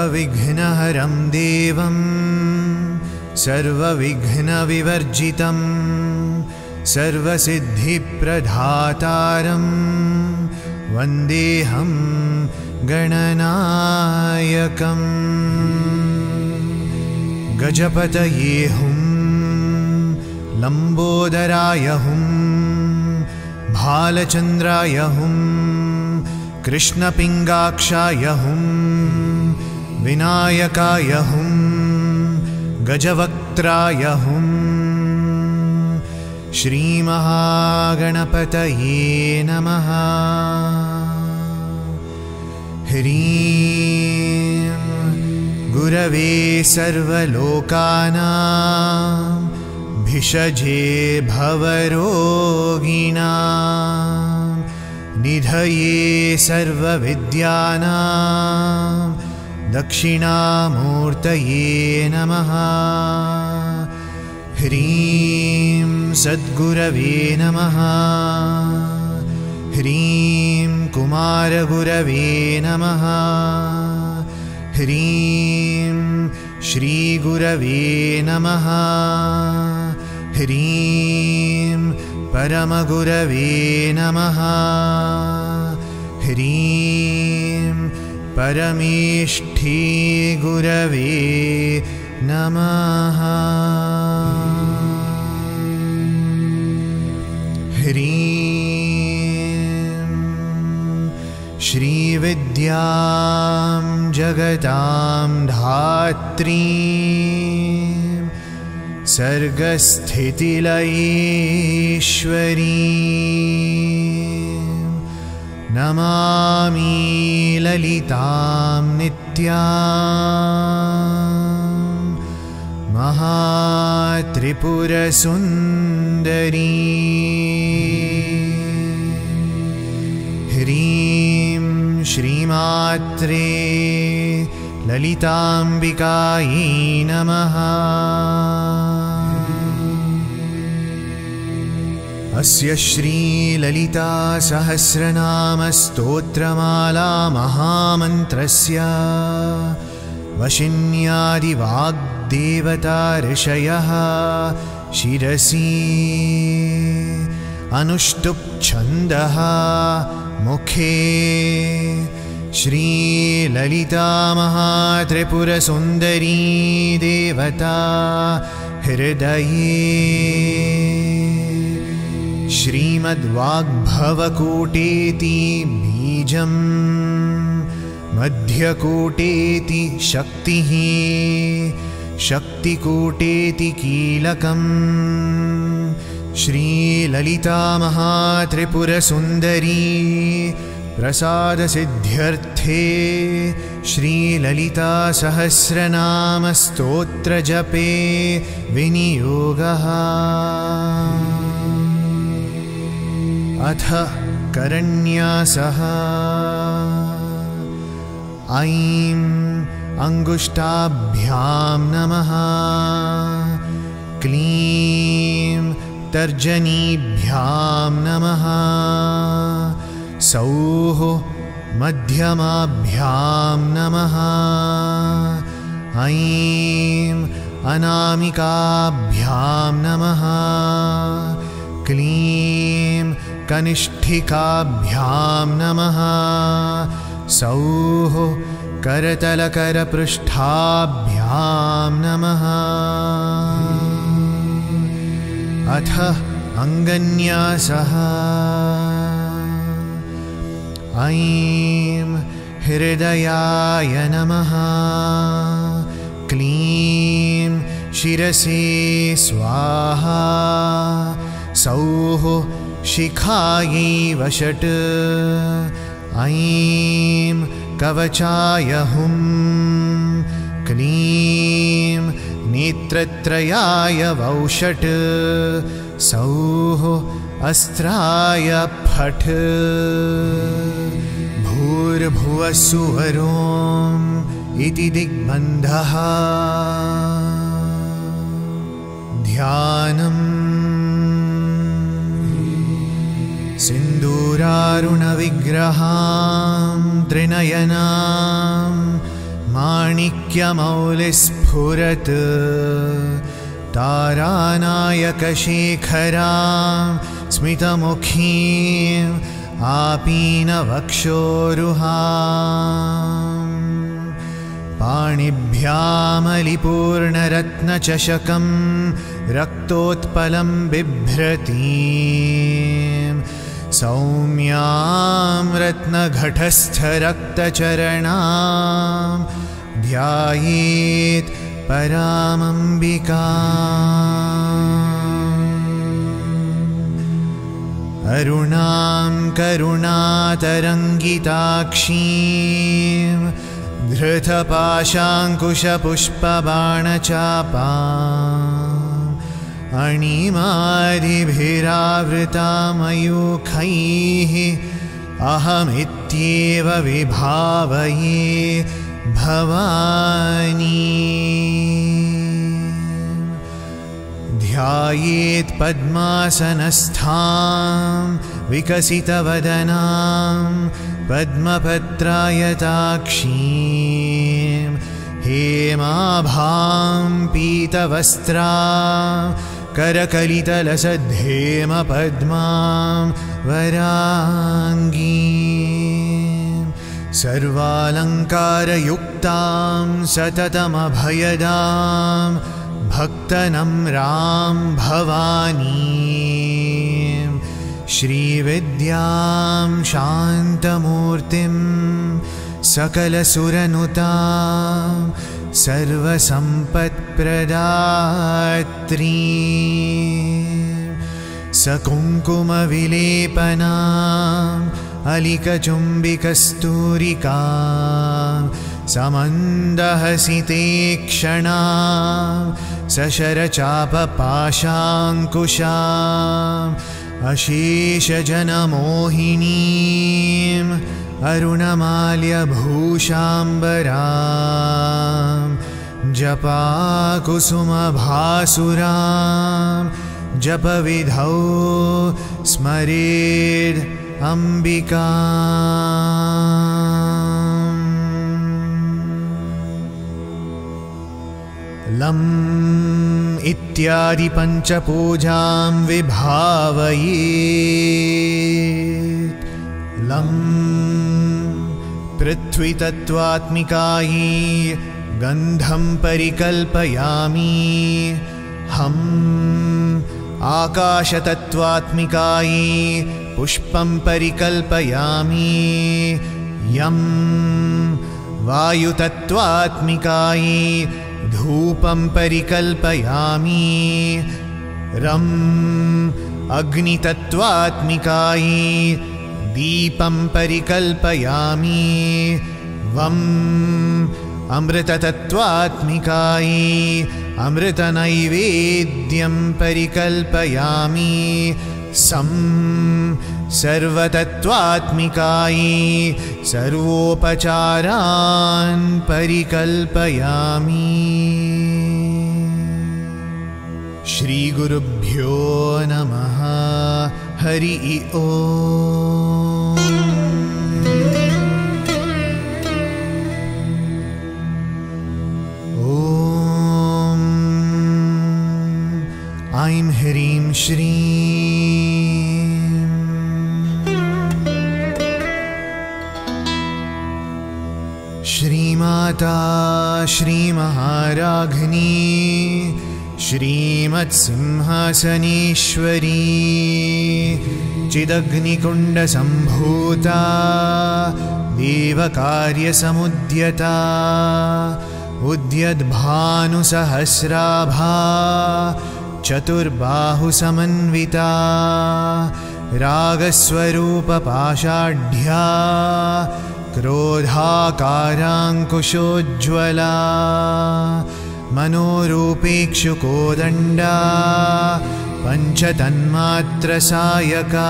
सर्वविघ्नहरं देवं सर्वविघ्नविवर्जितं सर्वसिद्धिप्रधातारं वन्देऽहं गणनायकम्। गजपतये हुं लम्बोदराय हुं भालचन्द्राय हुं कृष्णपिङ्गाक्षाय हुं विनायकाय हुं गजवक्त्राय हुं श्रीमहागणपतये नमः। ह्रीं गुरवे सर्वलोकानां भिषजे भवरोगिणा निधये सर्वविद्यानां दक्षिणामूर्तये नमः। ह्रीं सद्गुरवे नमः। ह्रीं कुमारगुरवे नमः। ह्रीं श्रीगुरवे नमः। ह्रीं परमगुरवे नमः। ह्रीं परमेष्ठी गुरवे नमः। ह्रीं श्रीविद्यां जगतां धात्रीं सर्गस्थितिलयेश्वरी नमामि ललितां नित्या महात्रिपुरसुन्दरी। ह्रीं श्रीमात्रे ललिताम्बिकायै नमः अस्य श्रीललितासहस्रनामस्तोत्रमाला महामन्त्रस्य वशिन्यादिवाग्देवता ऋषयः शिरसि अनुष्टुप्छन्दः मुखे श्रीललितामहात्रिपुरसुन्दरी देवता हृदये श्रीमद्वाग्भवकोटेति बीजम् मध्यकोटेति शक्तिः शक्तिकोटेति कीलकम् श्रीललितामहात्रिपुरसुन्दरी प्रसादसिद्ध्यर्थे श्रीललितासहस्रनामस्तोत्रजपे विनियोगः अथ करन्यासः ऐं अङ्गुष्ठाभ्यां नमः। क्लीं तर्जनीभ्यां नमः। सौः मध्यमाभ्यां नमः। ऐं अनामिकाभ्यां नमः। क्लीं कनिष्ठिकाभ्यां नमः। सौः करतलकरपृष्ठाभ्यां नमः। अथ अङ्गन्यासः। ऐं हृदयाय नमः। क्लीं शिरसे स्वाहा। सौः शिखायै वषट् ऐं कवचाय हुं क्लीं नेत्रत्रयाय वौषट् सौः अस्त्राय फट्। भूर्भुवस्सुवरोम् इति दिग्बन्धः। ध्यानम् सिन्दूरारुणविग्रहां त्रिनयनां माणिक्यमौलिस्फुरत् तारानायकशेखरां स्मितमुखीम् आपीनवक्षोरुहा पाणिभ्यामलिपूर्णरत्नचषकं रक्तोत्पलं बिभ्रती सौम्यां रत्नघटस्थरक्तचरणा ध्यायेत् परामम्बिका अरुणां करुणातरङ्गिताक्षीं धृतपाशाङ्कुशपुष्पबाणचापा अणिमादिभिरावृतामयूखैः अहमित्येव विभावये भवानी। ध्यायेत् पद्मासनस्थां विकसितवदनां पद्मपत्रायताक्षीं हेमाभां पीतवस्त्रा करकलितलसद्धेमपद्मां वराङ्गी सर्वालङ्कारयुक्तां सततमभयदां भक्तनम्रां भवानी श्रीविद्यां शान्तमूर्तिं सकलसुरनुता सर्वसम्पत्प्रदात्री। सकुङ्कुमविलेपनाम् अलिकचुम्बिकस्तूरिका समन्दहसिते क्षणा सशरचापपाशाङ्कुशा अशेषजनमोहिनीम् अरुणमाल्यभूषाम्बरा जपाकुसुमभासुरा जपविधौ स्मरेद् अम्बिका लम् इत्यादिपञ्चपूजां विभावये पृथ्वीतत्त्वात्मिकायै गन्धं परिकल्पयामि। हम् आकाशतत्त्वात्मिकायै पुष्पं परिकल्पयामि। यं वायुतत्त्वात्मिकायै धूपं परिकल्पयामि। रम् अग्नितत्त्वात्मिकायै दीपं परिकल्पयामि। वम् अमृततत्त्वात्मिकायै अमृतनैवेद्यं परिकल्पयामि। सं सर्वतत्त्वात्मिकायै सर्वोपचारान् परिकल्पयामि। श्रीगुरुभ्यो नमः। हरि ओ ऐं ह्रीं श्रीं श्रीमाता श्रीमहाराघ्नी श्रीमत्सिंहासनेश्वरी चिदग्निकुण्डसम्भूता देवकार्यसमुद्यता उद्यद्भानुसहस्राभा चतुर्बाहुसमन्विता रागस्वरूपपाषाढ्या क्रोधाकाराङ्कुशोज्ज्वला मनोरूपेक्षुकोदण्डा पञ्चतन्मात्रसायका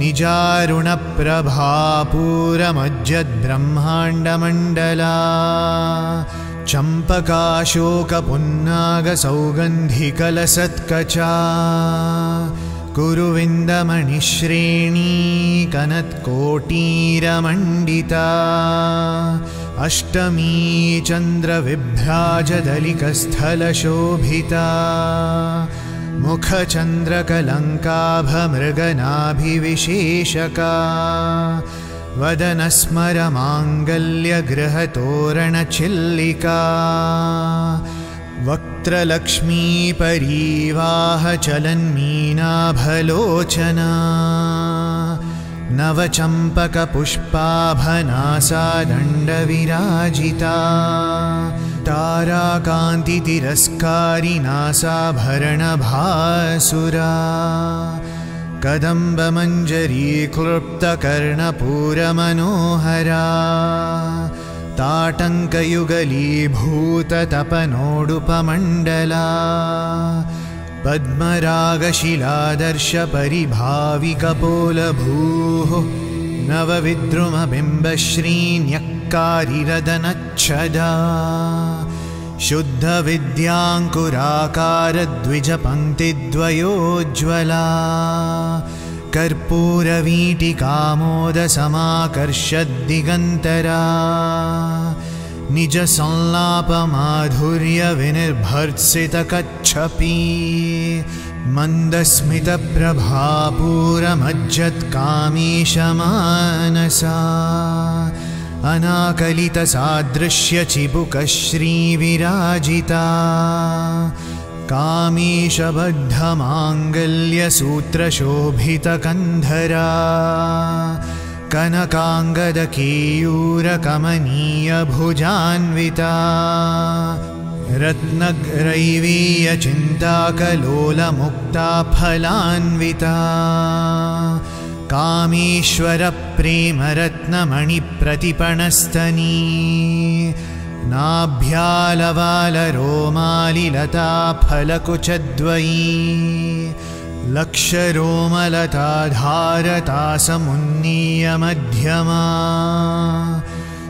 निजारुणप्रभापूरमज्जद्ब्रह्माण्डमण्डला चम्पकाशोकपुन्नागसौगन्धिकलसत्कचा। कुरुविन्दमणिश्रेणी कनत्कोटीरमण्डिता। अष्टमी चन्द्रविभ्राजदलिकस्थलशोभिता। मुखचन्द्रकलङ्काभमृगनाभिविशेषका वदनस्मरमाङ्गल्यगृहतोरणचिल्लिका। वक्त्रलक्ष्मीपरीवाहचलन्मीनाभलोचना नवचम्पकपुष्पाभनासादण्डविराजिता। ताराकान्तितिरस्कारिनासाभरणभासुरा कदम्बमञ्जरीक्लृप्तकर्णपूरमनोहरा ताटङ्कयुगलीभूततपनोडुपमण्डला पद्मरागशिलादर्शपरिभाविकपोलभूः नवविद्रुमबिम्बश्रीन्यक्कारिरदनच्छदा शुद्धविद्याङ्कुराकारद्विजपङ्क्तिद्वयोज्ज्वला। कर्पूरवीटिकामोदसमाकर्षद्दिगन्तरा। निजसंलापमाधुर्यविनिर्भर्त्सितकच्छपी मन्दस्मितप्रभापूरमज्जत्कामीशमानसा अनाकलितसादृश्यचिबुकश्रीविराजिता। कामीशबद्धमाङ्गल्यसूत्रशोभितकन्धरा। कनकाङ्गदकेयूरकमनीयभुजान्विता। रत्नग्रैवीयचिन्ताकलोलमुक्ता फलान्विता कामेश्वरप्रेमरत्नमणिप्रतिपणस्तनी। नाभ्यालवालरोमालिलता फलकुचद्वयी लक्षरोमलताधारतासमुन्नीयमध्यमा।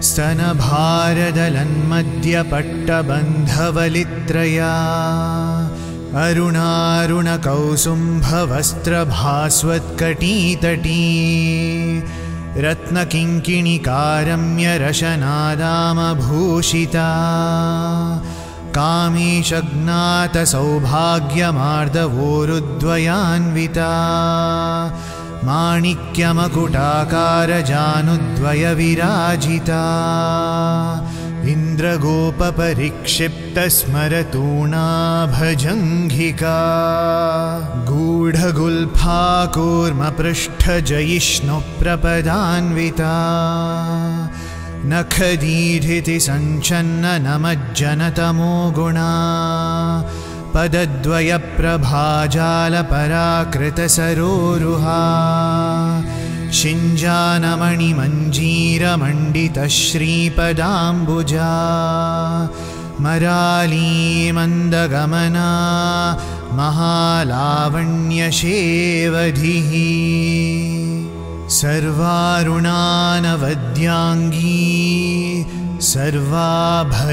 स्तनभारदलन्मध्यपट्टबन्धवलित्रया अरुणारुणकौसुम्भवस्त्रभास्वत्कटीतटी। रत्नकिङ्किणिकारम्यरशनादामभूषिता। कामीशज्ञातसौभाग्यमार्दवोरुद्वयान्विता माणिक्यमकुटाकारजानुद्वयविराजिता इन्द्रगोपपरिक्षिप्तस्मरतूणाभजङ्घिका। गूढगुल्फाकूर्मपृष्ठजयिष्णुप्रपदान्विता। नखदीधिति सञ्चन्ननमज्जनतमो गुणा। पदद्वयप्रभाजालपराकृतसरोरुहा शिञ्जानमणिमञ्जीरमण्डितश्रीपदाम्बुजा मरालीमन्दगमना महालावण्यशेवधिः सर्वारुणानवद्याङ्गी सर्वाभरणभूषिता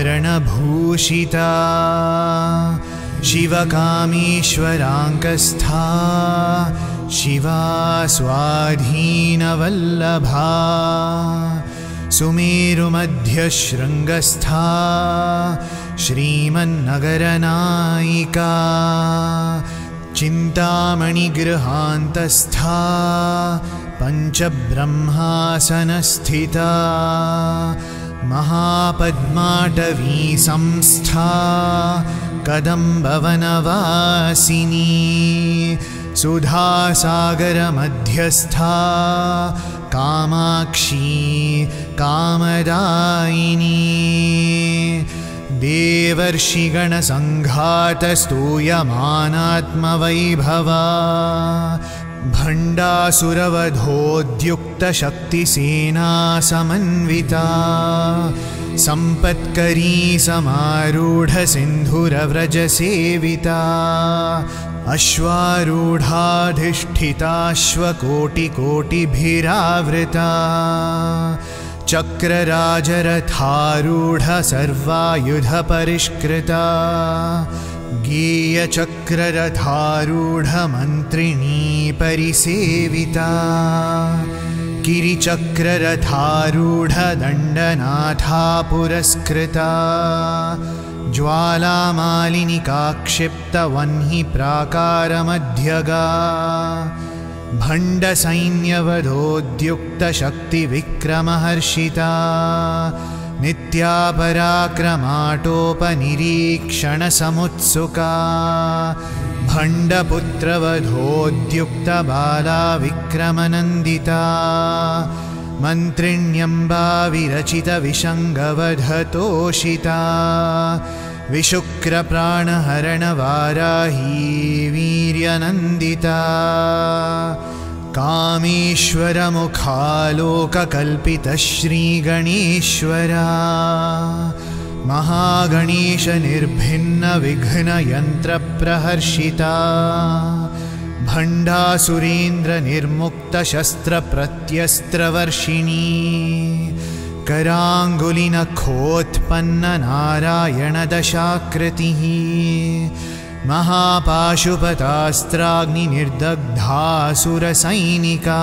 शिवकामीश्वराङ्कस्था शिवा स्वाधीनवल्लभा सुमेरुमध्यशृङ्गस्था श्रीमन्नगरनायिका चिन्तामणिगृहान्तस्था पञ्चब्रह्मासनस्थिता महापद्माटवी संस्था कदम्बवनवासिनी सुधासागरमध्यस्था कामाक्षी कामदायिनी देवर्षिगणसङ्घातस्तूयमानात्मवैभवा भण्डासुरवधोद्युक्तशक्तिसेना समन्विता सम्पत्करी समारूढसिन्धुरव्रजसेविता अश्वारूढाधिष्ठिताश्वकोटिकोटिभिरावृता चक्रराजरथारूढ सर्वायुधपरिष्कृता गीयचक्ररथारूढमन्त्रिणी परिसेविता गिरिचक्ररथारूढदण्डनाथा पुरस्कृता ज्वालामालिनिका क्षिप्तवह्नि प्राकारमध्यगा। भण्डसैन्यवधोद्युक्तशक्तिविक्रमहर्षिता। नित्यापराक्रमाटोपनिरीक्षणसमुत्सुका। भण्डपुत्रवधोद्युक्तबाला विक्रमनन्दिता मन्त्रिण्यम्बा विरचितविशङ्गवधतोषिता। विशुक्रप्राणहरणवाराही वीर्यनन्दिता। कामेश्वरमुखालोककल्पितश्रीगणेश्वरा। महागणेशनिर्भिन्नविघ्नयन्त्रप्रहर्षिता भण्डासुरेन्द्रनिर्मुक्तशस्त्रप्रत्यस्त्रवर्षिणी कराङ्गुलिनखोत्पन्ननारायणदशाकृतिः महापाशुपतास्त्राग्निर्दग्धासुरसैनिका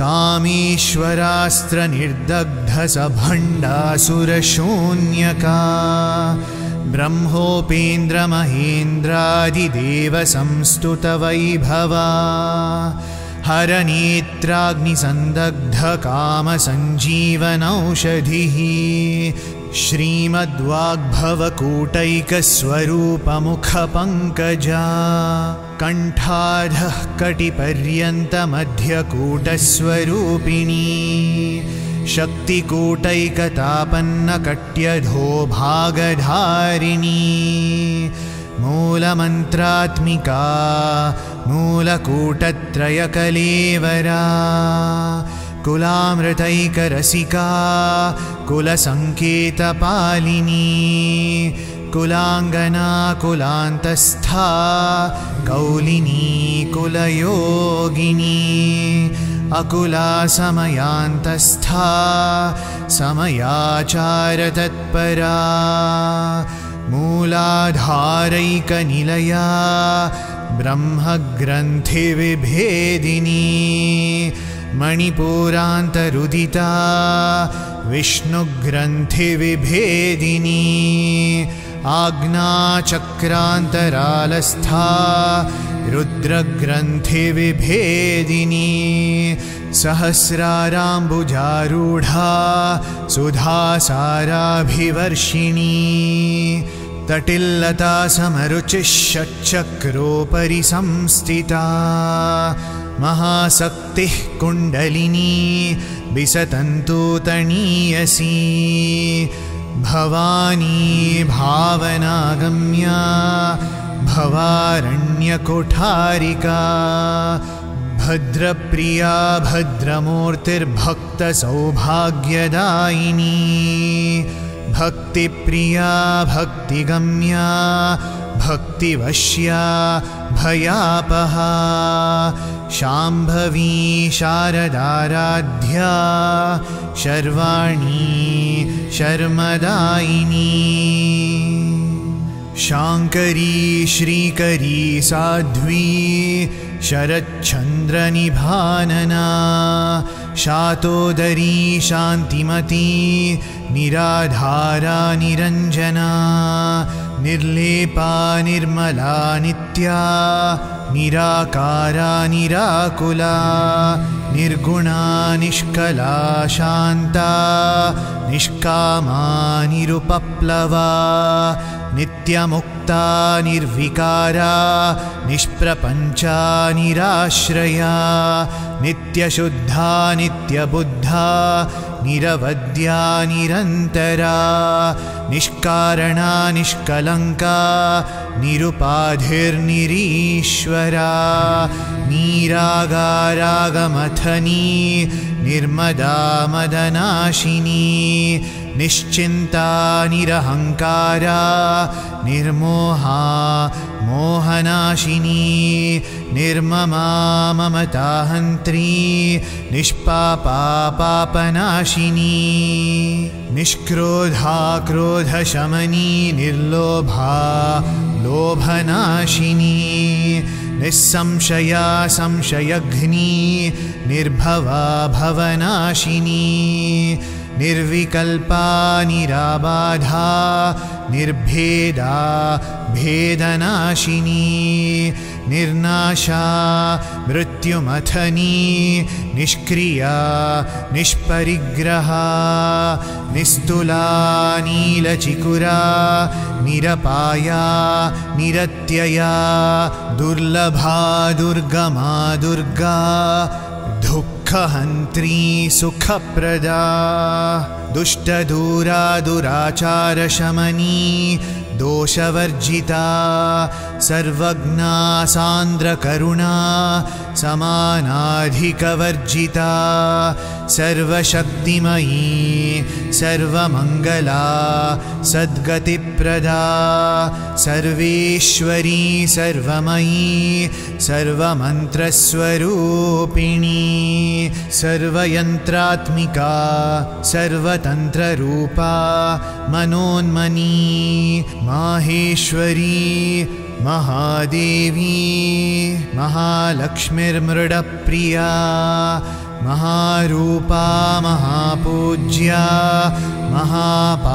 कामेश्वरास्त्रनिर्दग्धसभण्डासुरशून्यका ब्रह्मोपेन्द्रमहेन्द्रादिदेवसंस्तुतवैभवा। हरनेत्राग्निसन्दग्धकामसञ्जीवनौषधिः श्रीमद्वाग्भवकूटैकस्वरूपमुखपङ्कजा। कण्ठाधः कटिपर्यन्तमध्यकूटस्वरूपिणी शक्तिकूटैकतापन्नकट्यधो भागधारिणी मूलमन्त्रात्मिका मूलकूटत्रयकलेवरा कुलामृतैकरसिका कुलसङ्केतपालिनी कुलाङ्गना कुलान्तस्था कौलिनी कुलयोगिनी अकुला समयान्तस्था समयाचारतत्परा मूलाधारैकनिलया ब्रह्मग्रन्थिविभेदिनी मणिपुरान्तरुदिता विष्णुग्रन्थिविभेदिनी आज्ञाचक्रान्तरालस्था रुद्रग्रन्थिविभेदिनी सहस्राराम्बुजारूढा सुधासाराभिवर्षिणी तटिल्लता समरुचिः षट्चक्रोपरि संस्थिता महाशक्तिः कुण्डलिनी विसतन्तुतणीयसी भवानी भावनागम्या भवारण्यकुठारिका। भद्रप्रिया भद्रमूर्तिर्भक्तसौभाग्यदायिनी। भक्तिप्रिया भक्तिगम्या भक्तिवश्या भयापहा। शाम्भवी शारदाराध्या शर्वाणी शर्मदायिनी शाङ्करी श्रीकरी साध्वी शरच्चन्द्रनिभानना शातोदरी शान्तिमती निराधारा निरञ्जना निर्लेपा निर्मला नित्या निराकारा निराकुला निर्गुणा निष्कला शान्ता निष्कामा निरुपप्लवा नित्यमुक्ता निर्विकारा निष्प्रपञ्चा निराश्रया नित्यशुद्धा नित्यबुद्धा निरवद्या निरन्तरा निष्कारणा निष्कलङ्का निरुपाधिर्निरीश्वरा नीरागारागमथनी निर्मदा मदनाशिनी निश्चिन्ता निरहङ्कारा निर्मोहा मोहनाशिनी निर्ममा ममताहन्त्री निष्पापा पापनाशिनी निष्क्रोधा क्रोधशमनी निर्लोभा लोभनाशिनी निःसंशया संशयघ्नी निर्भवा भवनाशिनी निर्विकल्पा निराबाधा निर्भेदा भेदनाशिनी निर्नाशा मृत्युमथनी निष्क्रिया निष्परिग्रहा निस्तुला नीलचिकुरा निरपाया निरत्यया दुर्लभा दुर्गमा दुर्गा दुःखहन्त्री सुखप्रदा दुष्टदूरा दुराचारशमनी दोषवर्जिता सर्वज्ञा सान्द्रकरुणा समानाधिकवर्जिता। सर्वशक्तिमयी सर्वमङ्गला सद्गतिप्रदा। सर्वेश्वरी सर्वमयी सर्वमन्त्रस्वरूपिणी। सर्वयन्त्रात्मिका सर्वतन्त्ररूपा। मनोन्मनी माहेश्वरी महादेवी महालक्ष्मीर्मृडप्रिया महारूपा महापूज्या महापातकनाशिनी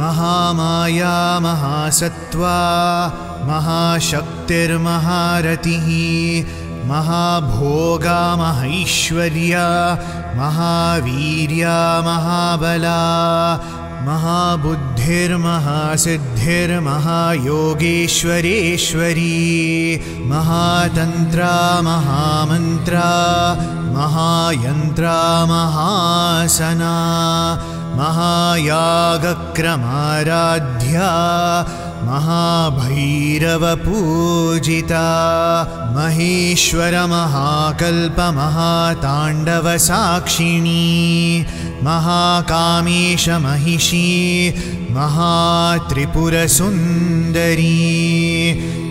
महामाया महासत्त्वा महाशक्तिर्महारतिः महाभोगा महैश्वर्या महावीर्या महाबला महाबुद्धिर्महासिद्धिर्महायोगेश्वरेश्वरी महातन्त्रा महामन्त्रा महायन्त्रा महासना महायागक्रमाराध्या महाभैरवपूजिता महेश्वरमहाकल्पमहाताण्डवसाक्षिणी महाकामेशमहिषी महात्रिपुरसुन्दरी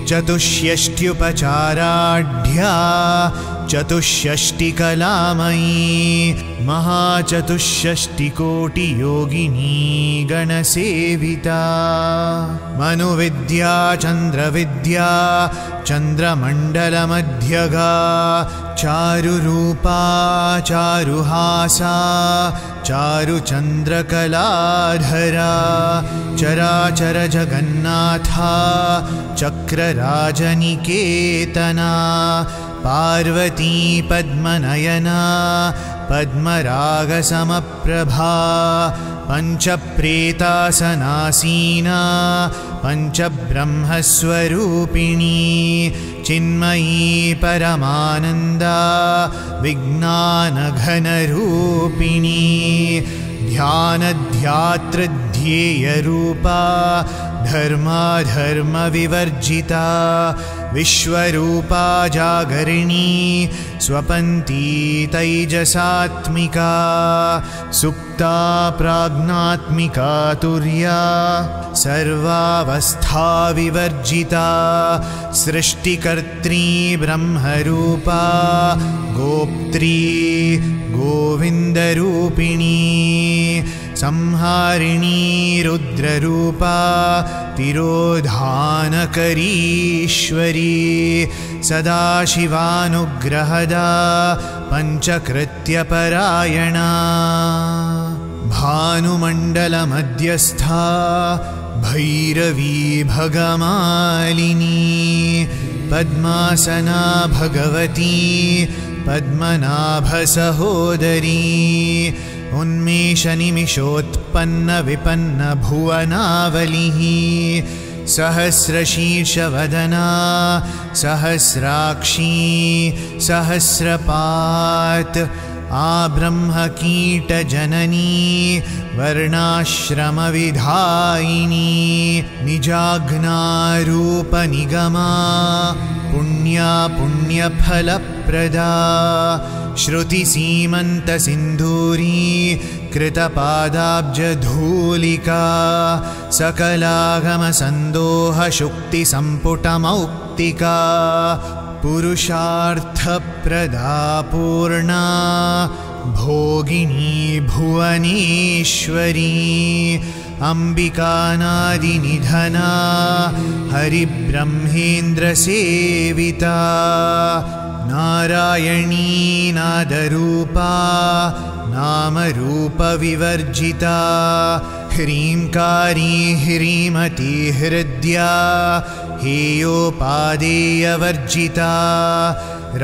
चतुष्यष्ट्युपचाराढ्या चतुष्षष्टिकलामयी महाचतुष्षष्टिकोटियोगिनी गणसेविता। मनुविद्या चन्द्रविद्या चन्द्रमण्डलमध्यगा चारुरूपा चारुहासा चारुचन्द्रकलाधरा चराचरजगन्नाथा चक्रराजनिकेतना पार्वती पद्मनयना पद्मरागसमप्रभा पञ्चप्रेतासनासीना पञ्चब्रह्मस्वरूपिणी चिन्मयी परमानन्दा विज्ञानघनरूपिणी ध्यानध्यातृध्येयरूपा धर्माधर्मविवर्जिता विश्वरूपा जागरिणी स्वपन्ती तैजसात्मिका सुप्ता प्राज्ञात्मिका तुर्या सर्वावस्थाविवर्जिता सृष्टिकर्त्री ब्रह्मरूपा गोप्त्री गोविन्दरूपिणी संहारिणी रुद्ररूपा तिरोधानकरीश्वरी सदाशिवानुग्रहदा पञ्चकृत्यपरायणा भानुमण्डलमध्यस्था भैरवी भगमालिनी पद्मासना भगवती पद्मनाभसहोदरी उन्मेषनिमिषोत्पन्नविपन्नभुवनावलिः। सहस्रशीर्षवदना सहस्राक्षी सहस्रपात्। आब्रह्मकीटजननी वर्णाश्रमविधायिनी निजाघ्नारूपनिगमा पुण्या पुण्यफलप्रदा श्रुतिसीमन्तसिन्धूरी कृतपादाब्जधूलिका सकलागमसन्दोहशुक्तिसम्पुटमौक्तिका पुरुषार्थप्रदा पूर्णा भोगिनी भुवनेश्वरी अम्बिकानादिनिधना हरिब्रह्मेन्द्रसेविता नारायणी नादरूपा नामरूपविवर्जिता ह्रीङ्कारी ह्रीमती हृद्या हेयोपादेयवर्जिता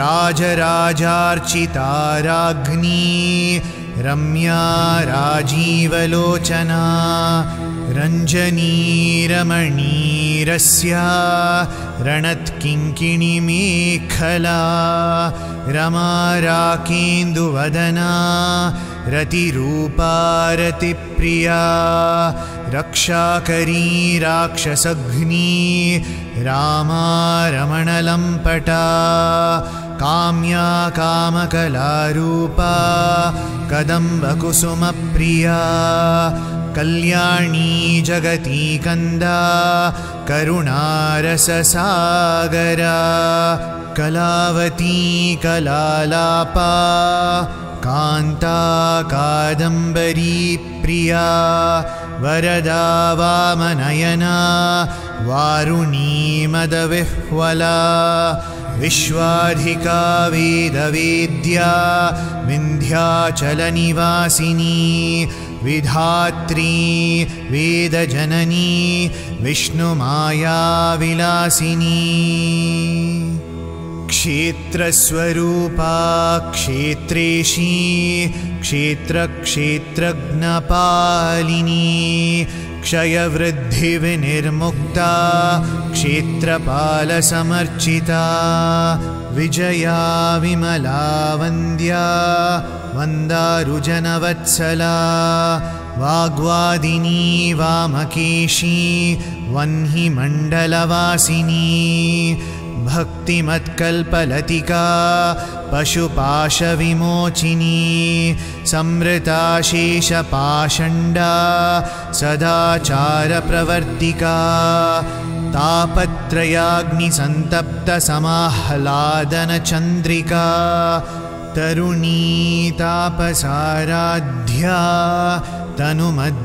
राजराजार्चिता राज्ञी रम्या राजीवलोचना रञ्जनीरमणीरस्या रणत्किङ्किणिमेखला रमाराकेन्दुवदना रतिरूपारतिप्रिया रक्षाकरी राक्षसघ्नी रामा रमणलम्पटा काम्या कामकलारूपा कदम्बकुसुमप्रिया कल्याणी जगती कन्दा करुणारससागरा कलावती कलालापा कान्ता कादम्बरी प्रिया वरदा वामनयना वारुणी मदविह्वला विश्वाधिका वेदवेद्या विन्ध्याचलनिवासिनी विधात्री वेदजननी विष्णुमायाविलासिनी। क्षेत्रस्वरूपा क्षेत्रेशी क्षेत्रक्षेत्रज्ञपालिनी क्षयवृद्धिविनिर्मुक्ता क्षेत्रपालसमर्चिता विजया विमला वन्द्या वन्दारुजनवत्सला वाग्वादिनी वामकेशी वह्निमण्डलवासिनी भक्तिमत्कल्पलतिका पशुपाशविमोचिनी संवृताशेषपाषण्डा सदाचारप्रवर्तिका तापत्रयाग्निसन्तप्तसमाह्लादनचन्द्रिका तरुणी तापसाराध्या तनुमध्यातमोपहा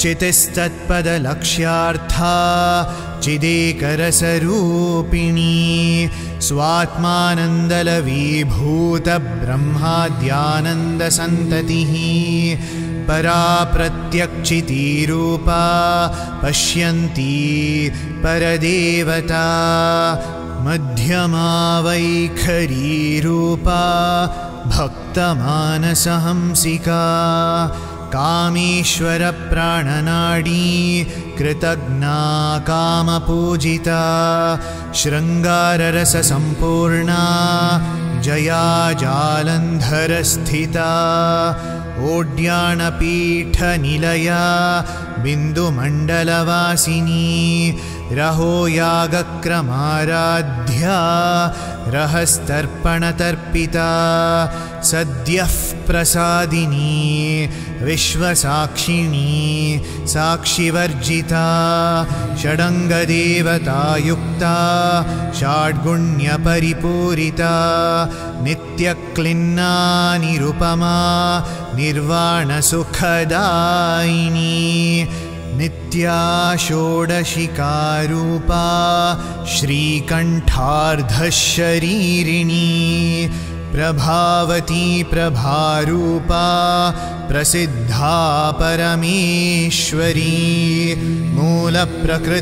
चितिस्तत्पदलक्ष्यार्था चिदेकरसरूपिणी स्वात्मानन्दलवीभूतब्रह्माद्यानन्दसन्ततिः। परा प्रत्यक्षितीरूपा पश्यन्ती परदेवता मध्यमा वैखरीरूपा भक्तमानसहंसिका कामेश्वरप्राणनाडी कृतज्ञा कामपूजिता शृङ्गाररससम्पूर्णा जया जालन्धरस्थिता ओड्याणपीठनिलया बिन्दुमण्डलवासिनी रहो यागक्रमाराध्या रहस्तर्पणतर्पिता सद्यः प्रसादिनी विश्वसाक्षिणी साक्षिवर्जिता षडङ्गदेवतायुक्ता षाड्गुण्यपरिपूरिता नित्यक्लिन्ना निरुपमा निर्वाणसुखदायिनी नित्या षोडशिकारूपा श्रीकण्ठार्धशरीरिणी प्रभावती प्रभारूपा प्रसिद्धा परमेश्वरी मूलप्रकृतिरव्यक्ता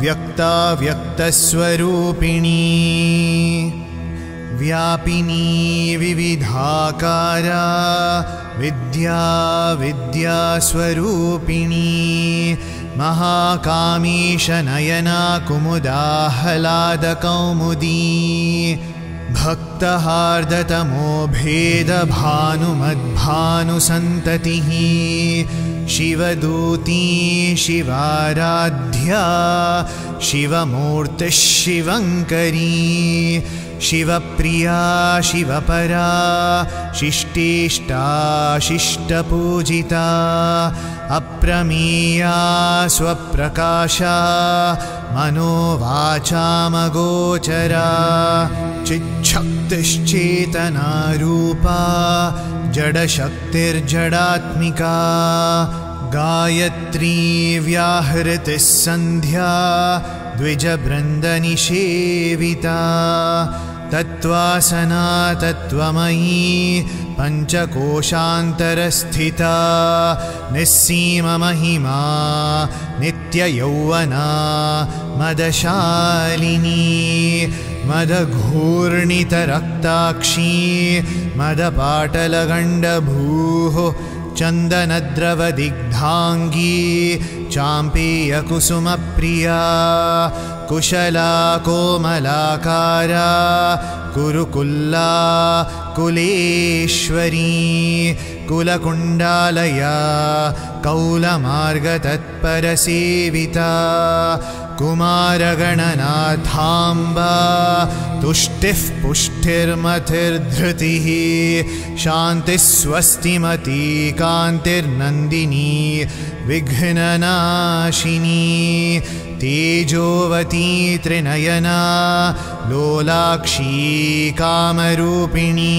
व्यक्ता व्यक्तस्वरूपिणी व्यापिनी विविधाकारा विद्या विद्यास्वरूपिणी महाकामीशनयना कुमुदाह्लादकौमुदी भक्तहार्दतमो भेदभानुमद्भानुसन्ततिः शिवदूती शिवाराध्या शिवमूर्तिः शिवङ्करी शिवप्रिया शिवपरा शिष्टेष्टा शिष्टपूजिता अप्रमेया स्वप्रकाशा मनोवाचामगोचरा चिच्छक्तिश्चेतनारूपा जडशक्तिर्जडात्मिका गायत्री व्याहृतिः सन्ध्या द्विजबृन्दनिषेविता। तत्त्वासना तत्त्वमयी पञ्चकोशान्तरस्थिता। निःसीममहिमा नित्ययौवना मदशालिनी मदघूर्णितरक्ताक्षी मदपाटलगण्डभूः चन्दनद्रवदिग्धाङ्गी चाम्पेयकुसुमप्रिया कुशला कोमलाकारा कुरुकुल्ला कुलेश्वरी कुलकुण्डालया कौलमार्गतत्परसेविता कुमारगणनाथाम्बा तुष्टिः पुष्टिर्मतिर्धृतिः शान्तिः स्वस्तिमती कान्तिर्नन्दिनी विघ्ननाशिनी तेजोवती त्रिनयना लोलाक्षी कामरूपिणी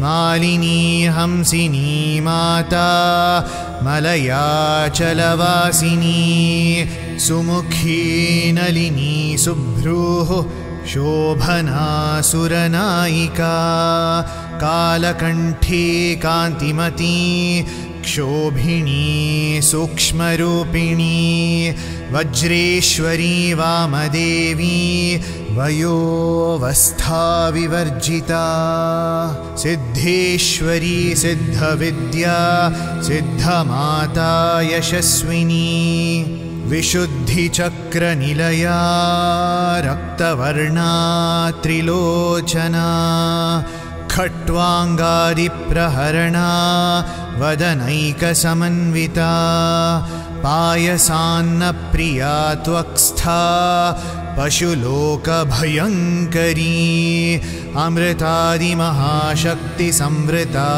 मालिनी हंसिनी माता मलयाचलवासिनी सुमुखी नलिनी सुभ्रूः शोभनासुरनायिका कालकण्ठी कान्तिमती क्षोभिणी सूक्ष्मरूपिणी वज्रेश्वरी वामदेवी वयोवस्थाविवर्जिता सिद्धेश्वरी सिद्धविद्या सिद्धमाता यशस्विनी विशुद्धिचक्रनिलया रक्तवर्णा त्रिलोचना खट्वाङ्गादिप्रहरणा वदनैकसमन्विता पायसान्नप्रिया त्वक्स्था पशुलोकभयङ्करी अमृतादिमहाशक्तिसंवृता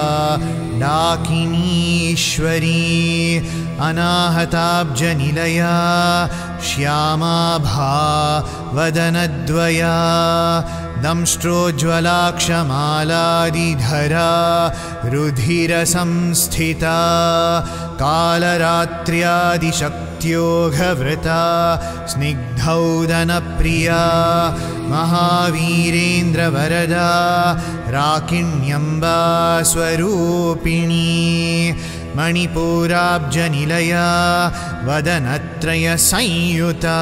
डाकिनीश्वरी अनाहताब्जनिलया श्यामाभा वदनद्वया दंष्ट्रोज्ज्वलाक्षमालादिधरा रुधिरसंस्थिता कालरात्र्यादिशक्त्योघवृता स्निग्धौदनप्रिया महावीरेन्द्रवरदा राकिण्यम्बा स्वरूपिणी मणिपुराब्जनिलया वदनत्रयसंयुता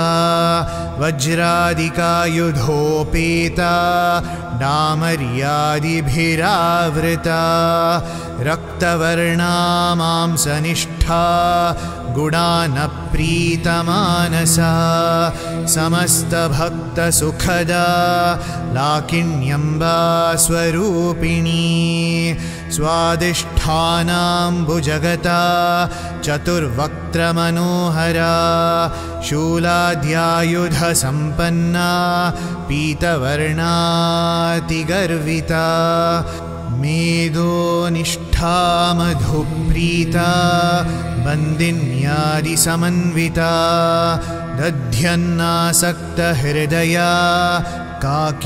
वज्रादिकायुधोपेता डामर्यादिभिरावृता रक्तवर्णामांसनिष्ठा गुणानप्रीतमानसा समस्तभक्तसुखदा लाकिण्यम्बा स्वरूपिणी स्वादिष्ठानाम्बुजगता चतुर्वक्त्रमनोहरा शूलाद्यायुधसम्पन्ना पीतवर्णातिगर्विता मेदोनिष्ठा मधुप्रीता बन्दिन्यादिसमन्विता दध्यन्नासक्तहृदया काकिनीरूपधारिणी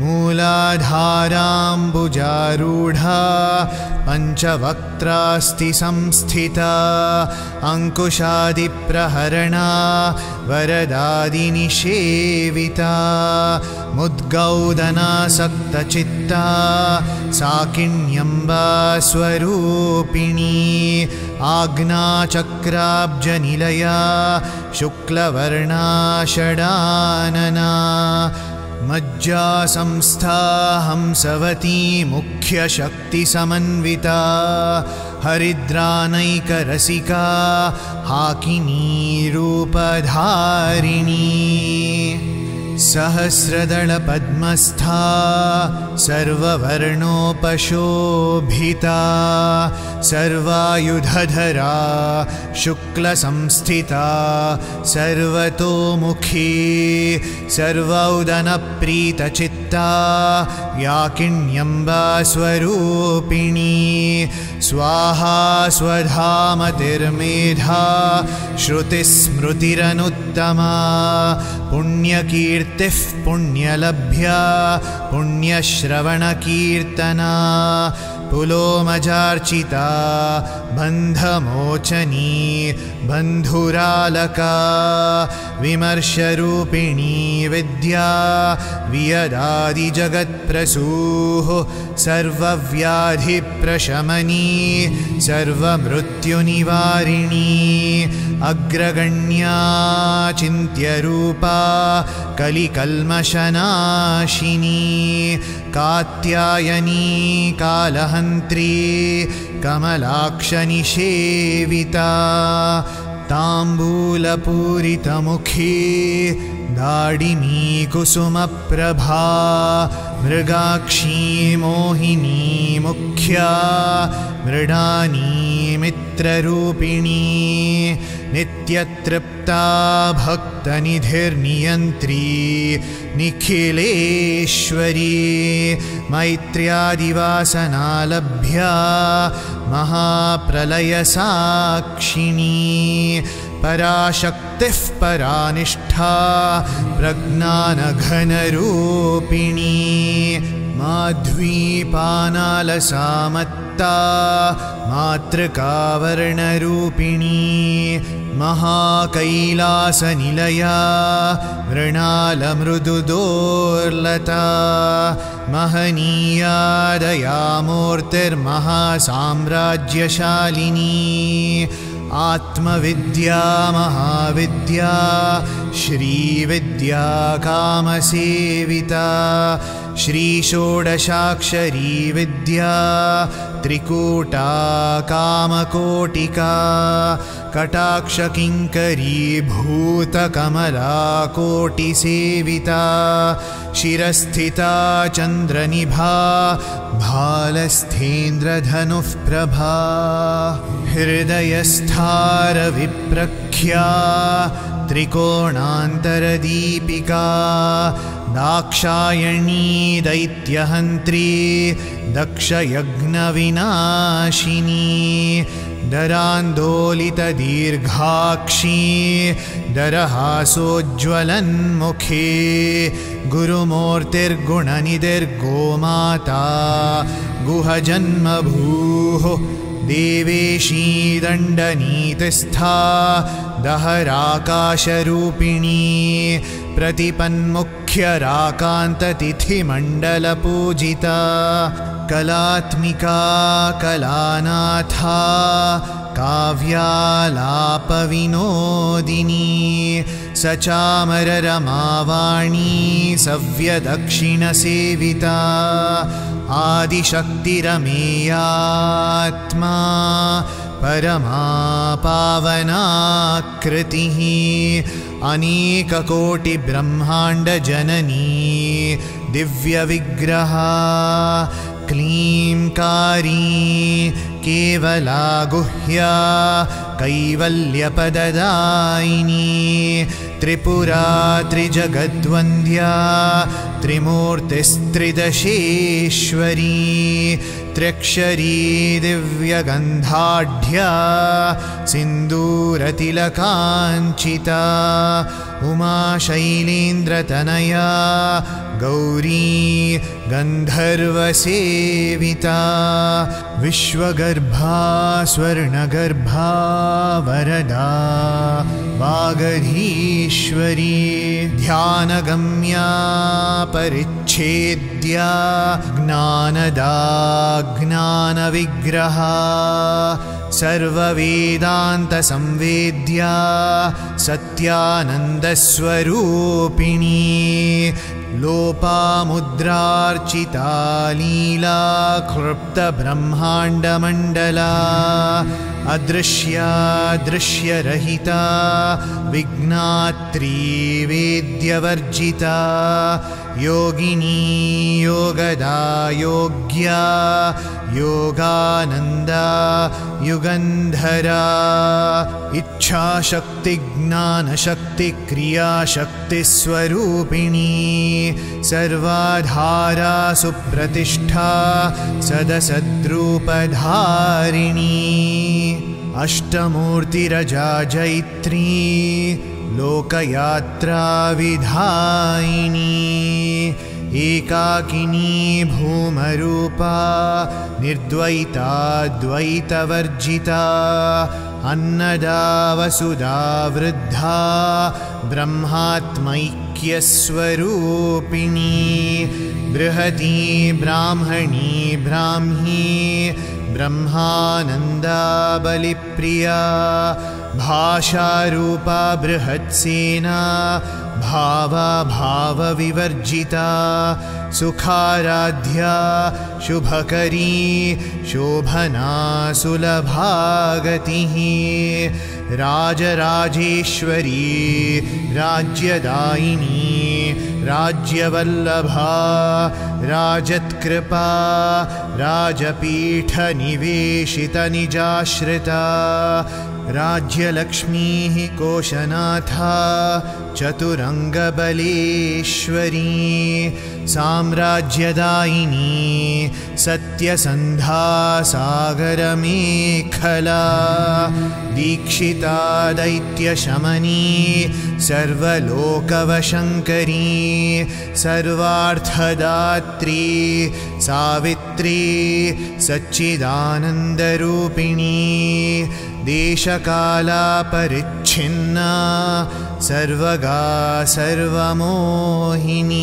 मूलाधाराम्बुजारूढा पञ्चवक्त्रास्ति संस्थिता अङ्कुशादिप्रहरणा वरदादिनिषेविता मुद्गौदनासक्तचित्ता साकिण्यम्बा स्वरूपिणी आज्ञाचक्राब्जनिलया शुक्लवर्णा षडानना मज्जासंस्था हंसवती मुख्यशक्तिसमन्विता हरिद्रानैकरसिका हाकिनीरूपधारिणी सहस्रदलपद्मस्था सर्ववर्णोपशोभिता सर्वायुधधरा शुक्लसंस्थिता सर्वतोमुखी सर्वौदनप्रीतचित्ता याकिण्यम्बा स्वरूपिणी स्वाहा स्वधामतिर्मेधा श्रुतिस्मृतिरनुत्तमा पुण्यकीर्तिः पुण्यलभ्या पुण्यश्रवणकीर्तना पुलोमजार्चिता बन्धमोचनी बन्धुरालका विमर्शरूपिणी विद्या वियदादिजगत्प्रसूः सर्वव्याधिप्रशमनी सर्वमृत्युनिवारिणी अग्रगण्या चिन्त्यरूपा कलिकल्मषनाशिनी कात्यायनी कालहन्त्री कमलाक्षनिषेविता ताम्बूलपूरितमुखी दाडिमी कुसुमप्रभा मृगाक्षी मोहिनी मुख्या मृडानी मित्ररूपिणी नित्यतृप्ता भक्तनिधिर्नियन्त्री निखिलेश्वरी मैत्र्यादिवासनालभ्या महाप्रलयसाक्षिणी पराशक्तिः परानिष्ठा प्रज्ञानघनरूपिणी माध्वीपानालसामत्ता मातृकावर्णरूपिणी महाकैलासनिलया मृणालमृदुदोर्लता महनीयादयामूर्तिर्महासाम्राज्यशालिनी आत्मविद्या महाविद्या श्रीविद्या कामसेविता श्रीषोडशाक्षरी विद्या त्रिकूटा कामकोटिका कटाक्षकिङ्करी भूतकमला कोटिसेविता शिरस्थिता चन्द्रनिभा भालस्थेन्द्रधनुः प्रभा हृदयस्थारविप्रख्या त्रिकोणान्तरदीपिका दाक्षायणी दैत्यहन्त्री दक्षयज्ञविनाशिनी दरान्दोलितदीर्घाक्षी दरहासोज्ज्वलन्मुखे गुरुमूर्तिर्गुणनिधिर्गोमाता गुहजन्मभूः देवेशी दण्डनीतिस्था दहराकाशरूपिणी प्रतिपन्मुख्यराकान्ततिथिमण्डलपूजिता कलात्मिका कलानाथा काव्यालापविनोदिनी सचामररमावाणी सव्यदक्षिणसेविता आदिशक्तिरमेयात्मा परमा पावनाकृतिः अनेककोटिब्रह्माण्डजननी। दिव्यविग्रहा क्लींकारी केवला गुह्या कैवल्यपददायिनी त्रिपुरा त्रिजगद्वन्द्या त्रिमूर्तिस्त्रिदशेश्वरी त्र्यक्षरी दिव्यगन्धाढ्या सिन्दूरतिलकाञ्चिता उमाशैलेन्द्रतनया गौरी गन्धर्वसेविता विश्वगर्भा स्वर्णगर्भा वरदा वागधीश्वरी ध्यानगम्या परिच्छेद्या ज्ञानदा ज्ञानविग्रहा सर्ववेदान्तसंवेद्या सत्यानन्दस्वरूपिणी लोपामुद्रार्चिता लीला क्लृप्तब्रह्माण्डमण्डला अदृश्या दृश्यरहिता विज्ञात्री वेद्यवर्जिता योगिनी योगदा योग्या योगानन्दा युगन्धरा इच्छाशक्तिज्ञानशक्तिक्रियाशक्तिस्वरूपिणी सर्वाधारा सुप्रतिष्ठा सदसद्रूपधारिणी अष्टमूर्तिरजा जैत्री लोकयात्राविधायिनी एकाकिनी भूमरूपा निर्द्वैताद्वैतवर्जिता अन्नदा वसुधा वृद्धा ब्रह्मात्मैक्यस्वरूपिणी बृहती ब्राह्मणी ब्राह्मी ब्रह्मानन्दा बलिप्रिया भाषारूपा बृहत्सेना भावा भावविवर्जिता सुखाराध्या शुभकरी शोभना सुलभागतिः राजराजेश्वरी राज्यदायिनी राज्यवल्लभा राजत्कृपा राजपीठनिवेशितनिजाश्रिता राज्यलक्ष्मीः कोशनाथा चतुरङ्गबलेश्वरी साम्राज्यदायिनी सत्यसन्धा सागरमेखला दीक्षिता दैत्यशमनी सर्वलोकवशङ्करी सर्वार्थदात्री सावित्री सच्चिदानन्दरूपिणी देशकाला परिच्छिन्ना सर्वगा सर्वमोहिनी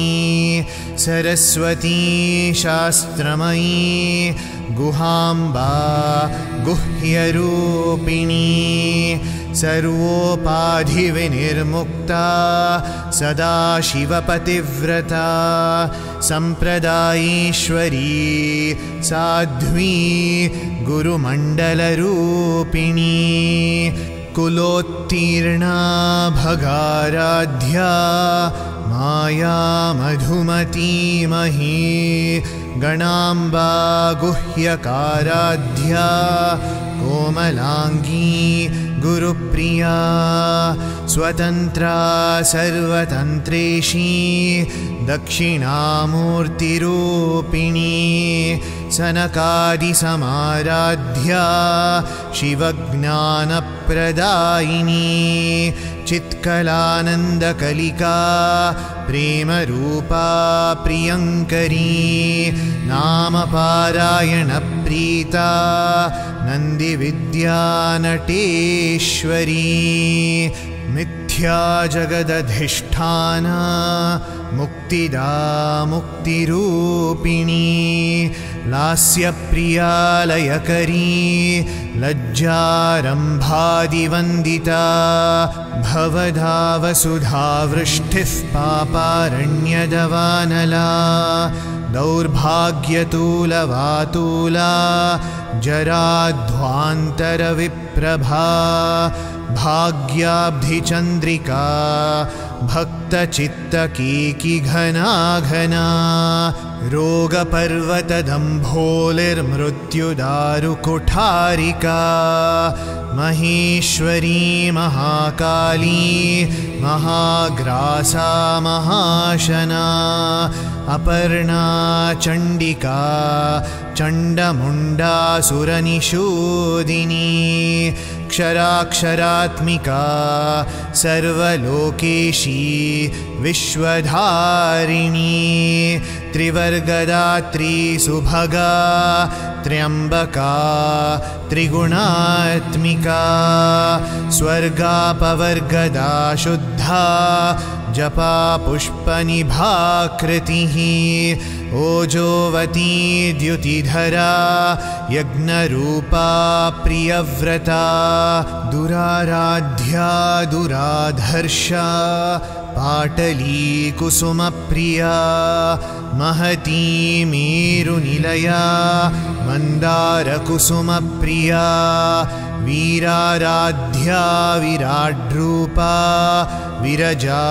सरस्वती शास्त्रमयी गुहाम्बा गुह्यरूपिणी सर्वोपाधिविनिर्मुक्ता सदाशिवपतिव्रता सम्प्रदायीश्वरी साध्वी गुरुमण्डलरूपिणी कुलोत्तीर्णा भगाराध्या माया मधुमतीमही गणाम्बा गुह्यकाराध्या कोमलाङ्गी गुरुप्रिया स्वतन्त्रा सर्वतन्त्रेशी दक्षिणामूर्तिरूपिणी सनकादिसमाराध्या शिवज्ञानप्रदायिनी चित्कलानन्दकलिका प्रेमरूपा प्रियङ्करी नामपारायणप्रीता नन्दिविद्यानटेश्वरी मिथ्या जगदधिष्ठाना मुक्तिदा मुक्तिरूपिणी लास्यप्रियालयकरी लज्जारम्भादिवन्दिता भवधावसुधावृष्टिः पापारण्यदवानला दौर्भाग्यतूलवातूला जराध्वान्तरविप्रभा भाग्याब्धिचन्द्रिका भक्तचित्तकीकिघना घना रोगपर्वतदम्भोलिर्मृत्युदारुकुठारिका महेश्वरी महाकाली महाग्रासा महाशना अपर्णा चण्डिका चण्डमुण्डासुरनिषूदिनी क्षराक्षरात्मिका सर्वलोकेशी विश्वधारिणी त्रिवर्गदात्री सुभगा त्र्यम्बका त्रिगुणात्मिका स्वर्गापवर्गदा शुद्धा जपा पुष्पनिभाकृतिः ओजोवती द्युतिधरा यज्ञरूपा प्रियव्रता दुराराध्या दुराधर्षा पाटली कुसुमप्रिया महती मेरुनिलया मन्दारकुसुमप्रिया वीराराध्या विराड्रूपा विरजा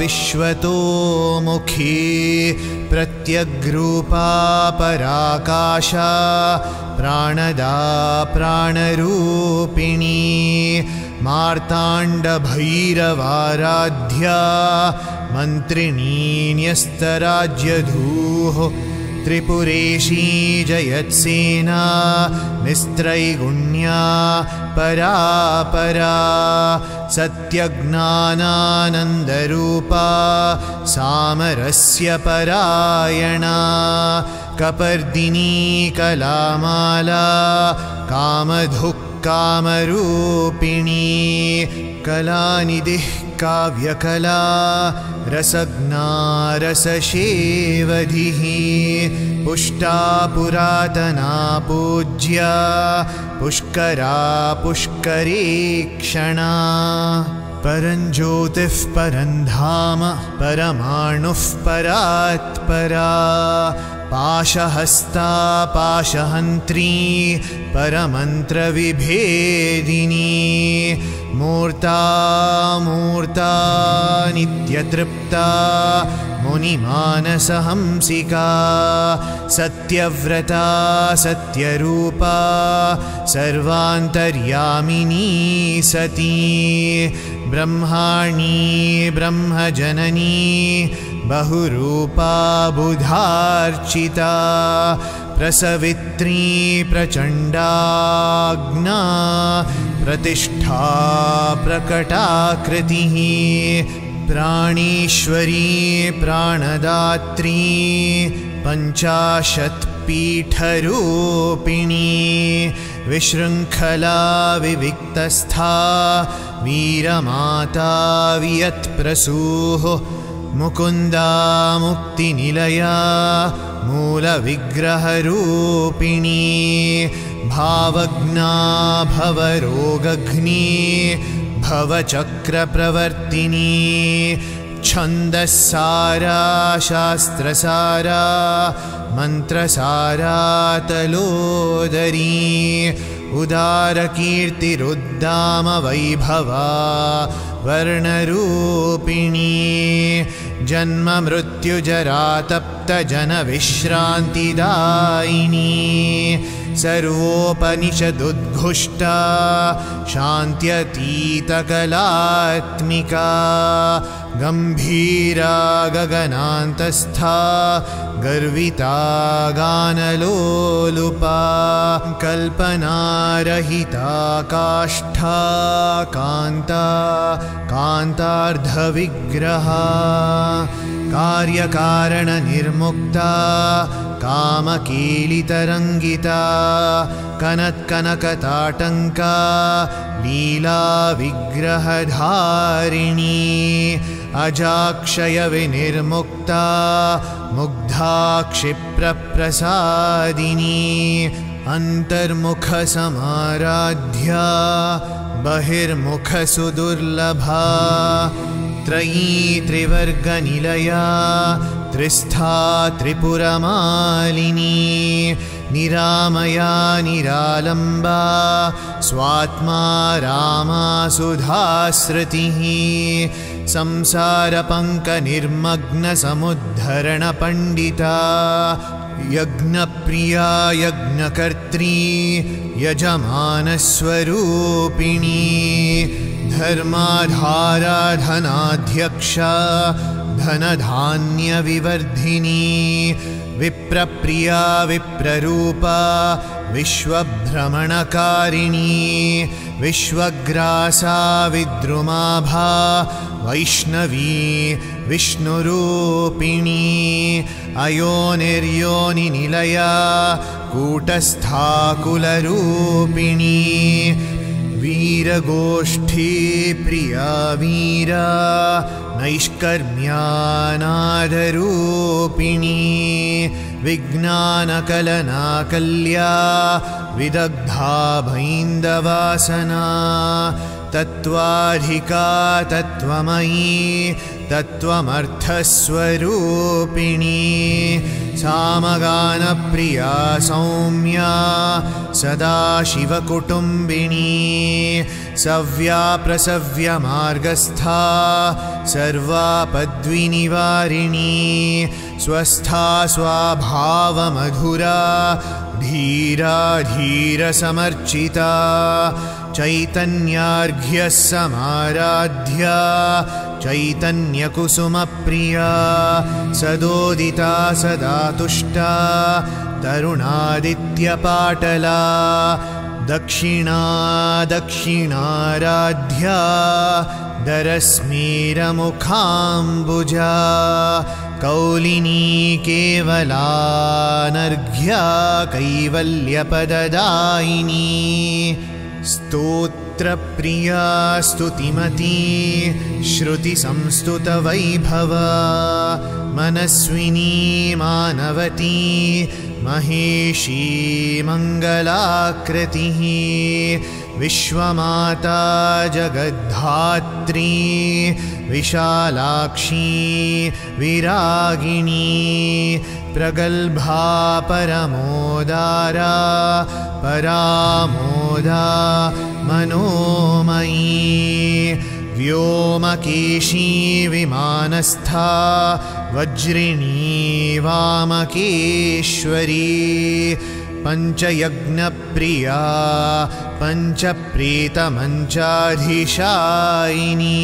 विश्वतोमुखी प्रत्यग्रूपा पराकाशा प्राणदा प्राणरूपिणी मार्ताण्डभैरवाराध्या मन्त्रिणी न्यस्तराज्यधूः त्रिपुरेशी जयत्सेना निस्त्रैगुण्या परापरा सत्यज्ञानानन्दरूपा सामरस्य परायणा कपर्दिनी कलामाला कामधुक्कामरूपिणी कलानिधिः काव्यकला रसज्ञा रसशेवधिः पुष्टा पुरातना पूज्या पुष्करा पुष्करीक्षणा परञ्ज्योतिः परन्धाम परमाणुः परात्परा पाशहस्ता पाशहन्त्री परमन्त्रविभेदिनी। मूर्ता मूर्ता नित्यतृप्ता मुनिमानसहंसिका सत्यव्रता सत्यरूपा सर्वान्तर्यामिनी सती ब्रह्माणी ब्रह्मजननी बहुरूपा बुधार्चिता प्रसवित्री प्रचण्डाग्ना प्रतिष्ठा प्रकटाकृतिः प्राणीश्वरी प्राणदात्री पञ्चाशत्पीठरूपिणी विशृङ्खला विविक्तस्था वीरमाता वियत्प्रसूः मुकुन्दा मुक्तिनिलया मूलविग्रहरूपिणी भावज्ञा भवरोगघ्नी भवचक्रप्रवर्तिनी। छन्दःसारा शास्त्रसारा मन्त्रसारा तलोदरी उदारकीर्तिरुद्दामवैभवा वर्णरूपिणी जन्ममृत्युजरातप्तजनविश्रान्तिदायिनी सर्वोपनिषदुद्घुष्टा शान्त्यतीतकलात्मिका गम्भीरा गगनान्तस्था गर्विता गानलोलुपा कल्पनारहिता काष्ठा कान्ता कान्तार्धविग्रहा कार्यकारणनिर्मुक्ता कामकीलितरङ्गिता कनत्कनकताटङ्का लीलाविग्रहधारिणी अजाक्षयविनिर्मुक्ता मुग्धा क्षिप्रप्रसादिनी अन्तर्मुखसमाराध्या बहिर्मुखसुदुर्लभा त्रयी त्रिवर्गनिलया त्रिस्था त्रिपुरमालिनी निरामया निरालम्बा स्वात्मा रामा सुधाश्रुतिः संसारपङ्कनिर्मग्नसमुद्धरणपण्डिता यज्ञप्रिया यज्ञकर्त्री यजमानस्वरूपिणी धर्माधाराधनाध्यक्षा धनधान्यविवर्धिनी विप्रप्रिया विप्ररूपा विश्वभ्रमणकारिणी विश्वग्रासा विद्रुमाभा वैष्णवी विष्णुरूपिणी अयोनिर्योनिनिलया कूटस्थाकुलरूपिणी वीरगोष्ठी प्रिया वीरा नैष्कर्म्यानादरूपिणी विज्ञानकलनाकल्या विदग्धा भैन्दवासना तत्त्वाधिका तत्त्वमयी तत्त्वमर्थस्वरूपिणी। सामगानप्रिया सौम्या सदाशिवकुटुम्बिनी सव्याप्रसव्यमार्गस्था सर्वापद्विनिवारिणी स्वस्था स्वाभावमधुरा धीरा धीरसमर्चिता। चैतन्यार्घ्यः समाराध्या चैतन्यकुसुमप्रिया सदोदिता सदा तुष्टा तरुणादित्यपाटला दक्षिणा दक्षिणाराध्या दरस्मीरमुखाम्बुजा कौलिनी केवलानर्घ्या कैवल्यपददायिनी स्तोत्रप्रिया स्तुतिमती श्रुतिसंस्तुतवैभव मनस्विनी मानवती महेशी मङ्गलाकृतिः विश्वमाता जगद्धात्री विशालाक्षी विरागिणी प्रगल्भा परमोदारा परामोदा मनोमयी व्योमकेशी विमानस्था वज्रिणी वामकेश्वरी पञ्चयज्ञप्रिया पञ्चप्रीतमञ्चाधिशायिनी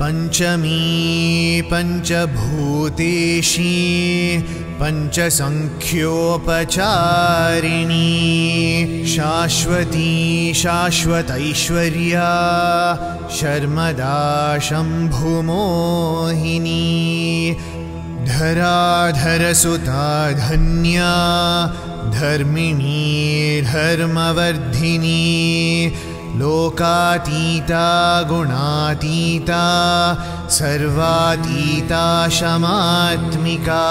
पञ्चमी पञ्चभूतेशी पञ्चसङ्ख्योपचारिणी शाश्वती शाश्वतैश्वर्या शर्मदा शम्भुमोहिनी धराधरसुता धन्या धर्मिणी धर्मवर्धिनी लोकातीता गुणातीता सर्वातीता शमात्मिका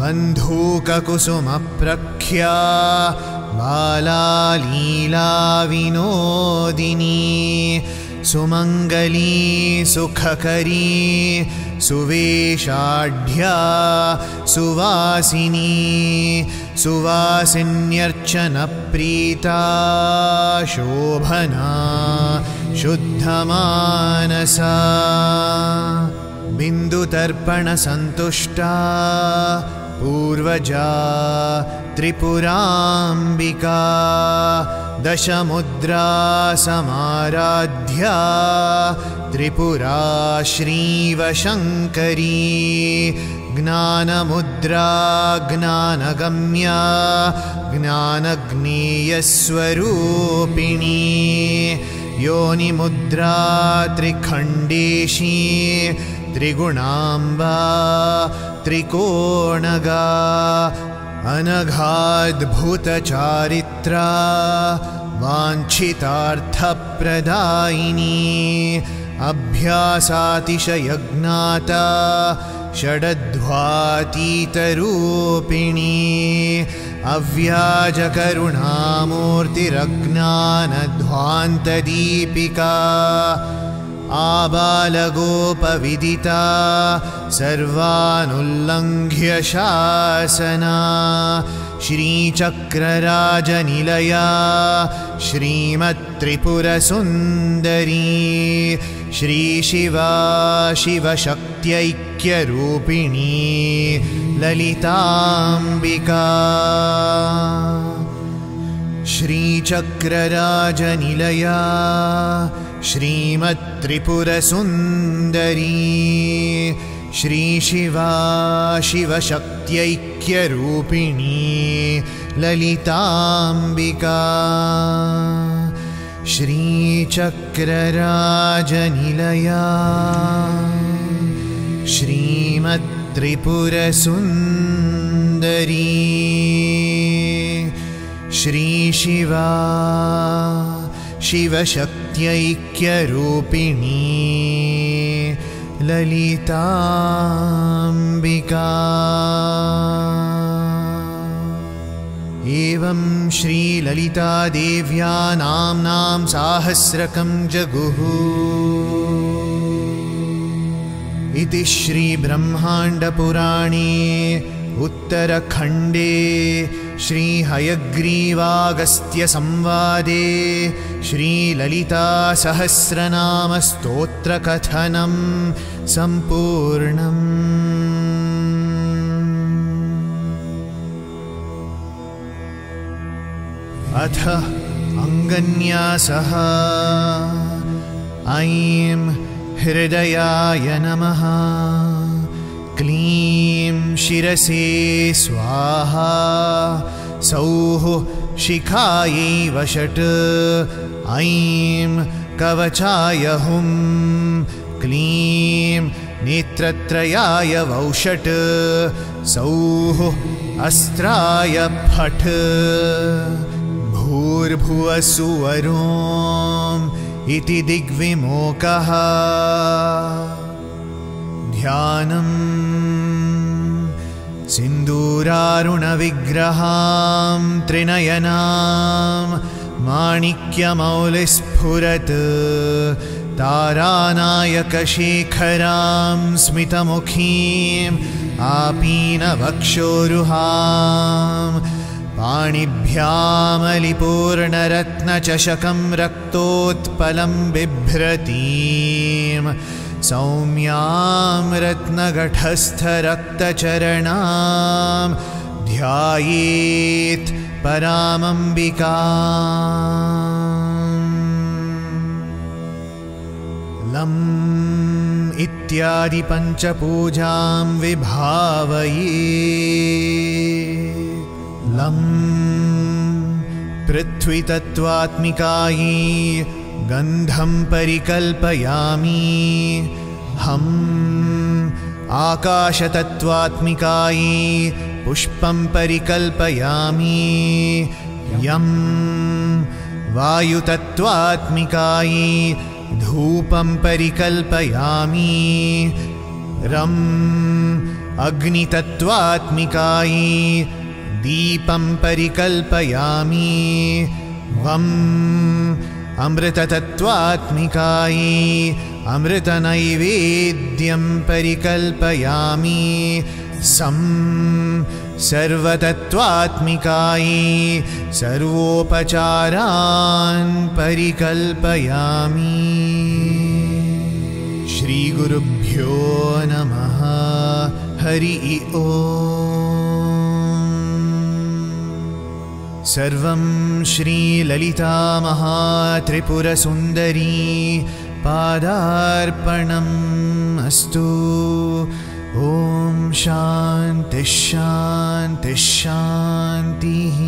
बन्धूककुसुमप्रख्या बालालीला विनोदिनी सुमङ्गली सुखकरी सुवेशाढ्या सुवासिनी सुवासिन्यर्चनप्रीता शोभना शुद्धमानसा बिन्दुतर्पणसन्तुष्टा पूर्वजा त्रिपुराम्बिका दशमुद्रा समाराध्या त्रिपुरा श्रीवशङ्करी ज्ञानमुद्रा ज्ञानगम्या ज्ञानज्ञेयस्वरूपिणी योनिमुद्रा त्रिखण्डेशी त्रिगुणाम्बा त्रिकोणगा अनघाद्भुतचारित्रा वाञ्छितार्थप्रदायिनी अभ्यासातिशयज्ञाता षडध्वातीतरूपिणी अव्याजकरुणामूर्तिरज्ञानध्वान्तदीपिका आबालगोपविदिता सर्वानुल्लङ्घ्य शासना श्रीचक्रराजनिलया श्रीमत्त्रिपुरसुन्दरी श्रीशिवा शिवशक्त्यैक्यरूपिणी ललिताम्बिका। श्रीचक्रराजनिलया श्रीमत्त्रिपुरसुन्दरी श्रीशिवा शिवशक्त्यैक्यरूपिणी ललिताम्बिका श्रीचक्रराजनिलया श्रीमत्त्रिपुरसुन्दरी श्रीशिवा शिवशक्त्यैक्यरूपिणी ललिताम्बिका। एवं श्रीललितादेव्या नाम्नां साहस्रकं जगुः। इति श्रीब्रह्माण्डपुराणे उत्तरखण्डे श्रीहयग्रीवागस्त्यसंवादे श्रीललितासहस्रनामस्तोत्रकथनं सम्पूर्णम् अथ अङ्गन्यासः ऐं हृदयाय नमः क्लीं शिरसे स्वाहा सौः शिखायै वषट् ऐं कवचाय हुं क्लीं नेत्रत्रयाय वौषट् सौः अस्त्राय फट्। भूर्भुवसुवरोम् इति दिग्विमोकः ध्यानम्। सिन्दूरारुणविग्रहां त्रिनयनां माणिक्यमौलिस्फुरत्। तारानायकशेखरां स्मितमुखीम्। आपीनवक्षोरुहां पाणिभ्यामलिपूर्णरत्नचषकं रक्तोत्पलं बिभ्रतीं सौम्यां रत्नगठस्थरक्तचरणां ध्यायेत् परामम्बिका लम् इत्यादि पञ्चपूजां विभावये। लम् पृथ्वीतत्त्वात्मिकायै गन्धं परिकल्पयामि। हम् आकाशतत्त्वात्मिकायै पुष्पं परिकल्पयामि। यम् वायुतत्त्वात्मिकायै धूपं परिकल्पयामि। रम् अग्नितत्त्वात्मिकायै दीपं परिकल्पयामि। वम् अमृततत्त्वात्मिकायै अमृतनैवेद्यं परिकल्पयामि सम् सर्वतत्त्वात्मिकायै सर्वोपचारान् परिकल्पयामि। श्रीगुरुभ्यो नमः। हरि ओ सर्वं श्रीललितामहात्रिपुरसुन्दरी पादार्पणम् अस्तु। ॐ शान्तिः शान्तिः शान्तिः